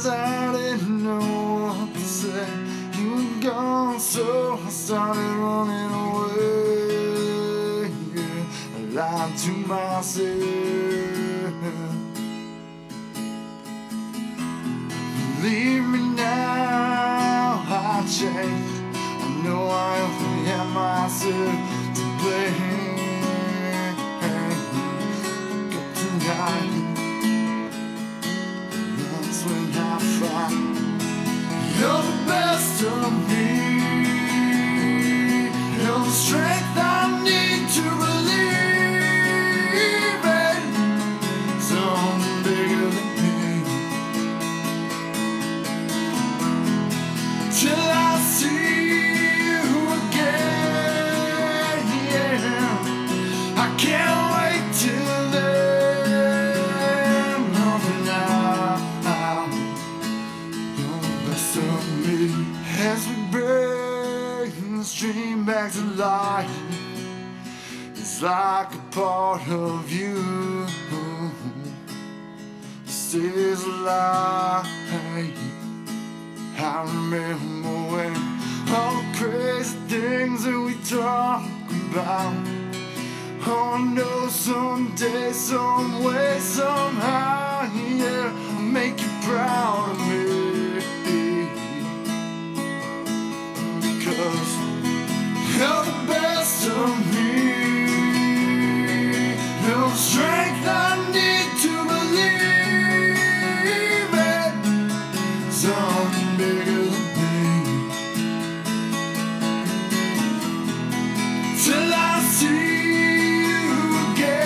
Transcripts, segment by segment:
cause I didn't know what to say. You were gone, so I started running away. Yeah, I lied to myself. Leave me now, I changed. I know I only have myself to blame. You're the best of me. You're the strength I need to believe in something bigger than me. Till I see you again. I can't dream back to life, it's like a part of you stays alive. I remember when all the crazy things that we talk about. Oh, I know someday, some way, somehow, see you again.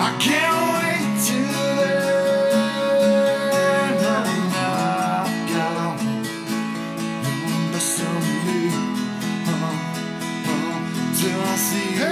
I can't wait till then. I got the best of uh, till I see.